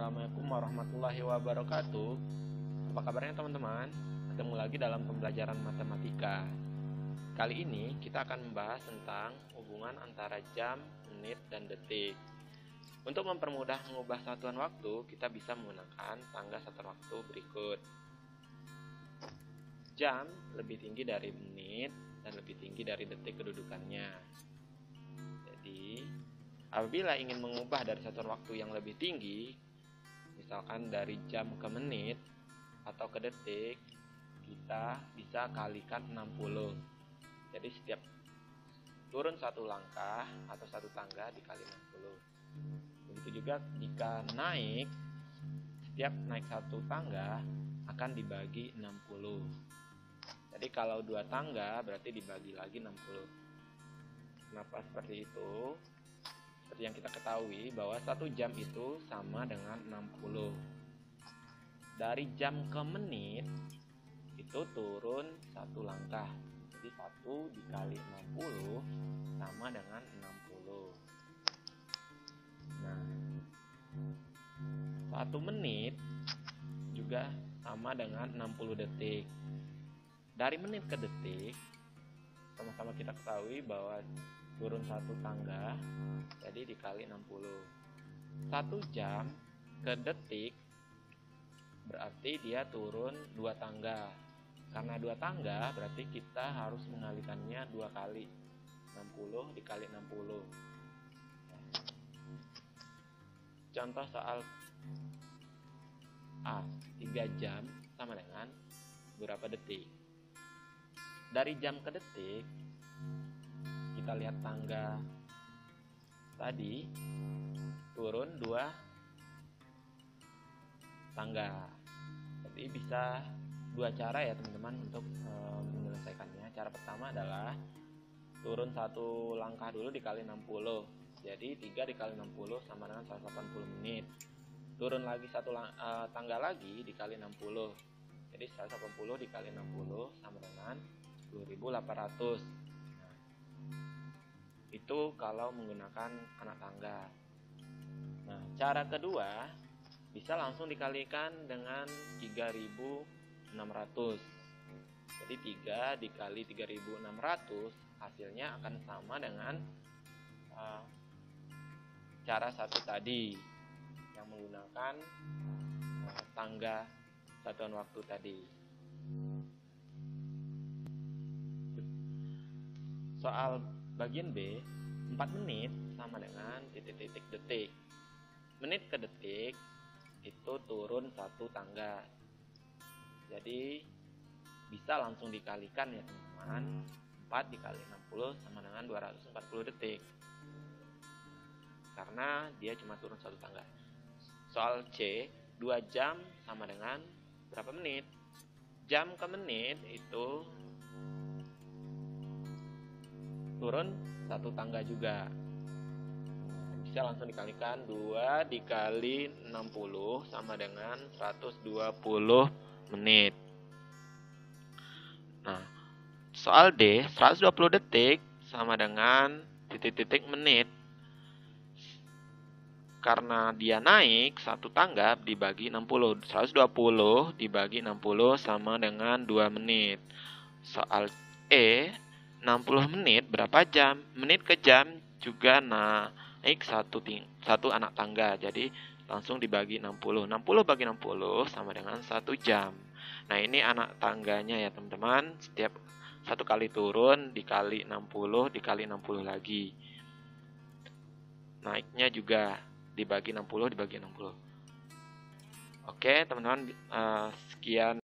Assalamualaikum warahmatullahi wabarakatuh. Apa kabarnya teman-teman? Ketemu lagi dalam pembelajaran matematika. Kali ini kita akan membahas tentang hubungan antara jam, menit, dan detik. Untuk mempermudah mengubah satuan waktu Kita bisa menggunakan tangga satuan waktu berikut. Jam lebih tinggi dari menit dan lebih tinggi dari detik kedudukannya. Jadi Apabila ingin mengubah dari satuan waktu yang lebih tinggi, misalkan dari jam ke menit atau ke detik, kita bisa kalikan 60. Jadi setiap turun satu langkah atau satu tangga dikali 60. Begitu juga jika naik, setiap naik satu tangga akan dibagi 60. Jadi kalau dua tangga berarti dibagi lagi 60. Kenapa seperti itu? Seperti yang kita ketahui bahwa satu jam itu sama dengan 60 dari jam ke menit itu turun satu langkah. Jadi satu dikali 60 sama dengan 60 nah satu menit juga sama dengan 60 detik. Dari menit ke detik sama-sama kita ketahui bahwa turun satu tangga jadi dikali 60 satu jam ke detik berarti dia turun dua tangga. Karena dua tangga berarti kita harus mengalikannya dua kali. 60 dikali 60 contoh soal A 3 jam sama dengan berapa detik? Dari jam ke detik kita lihat tangga tadi turun dua tangga. Jadi bisa dua cara ya teman-teman untuk e, menyelesaikannya. Cara pertama adalah turun satu langkah dulu dikali 60 jadi 3 dikali 60 sama dengan 180 menit. Turun lagi satu e, tangga lagi dikali 60 jadi 180 dikali 60 sama dengan 10800 itu kalau menggunakan anak tangga. Nah, cara kedua bisa langsung dikalikan dengan 3600. Jadi 3 dikali 3600 hasilnya akan sama dengan uh, cara satu tadi yang menggunakan uh, tangga satuan waktu tadi. Soal bagian B 4 menit sama dengan titik-titik detik menit ke detik itu turun satu tangga. Jadi bisa langsung dikalikan ya teman-teman. 4 dikali 60 sama dengan 240 detik. Karena dia cuma turun satu tangga. Soal C 2 jam sama dengan berapa menit? Jam ke menit itu turun satu tangga juga. Bisa langsung dikalikan 2 dikali 60 sama dengan 120 menit. Nah soal D 120 detik sama dengan titik-titik menit. Karena dia naik satu tangga dibagi 60 120 dibagi 60 sama dengan 2 menit. Soal E 60 menit berapa jam? Menit ke jam juga naik satu ting satu anak tangga. Jadi langsung dibagi 60. 60 bagi 60 sama dengan satu jam. Nah, ini anak tangganya ya, teman-teman. Setiap satu kali turun dikali 60 dikali 60 lagi. Naiknya juga dibagi 60 dibagi 60. Oke, teman-teman, uh, sekian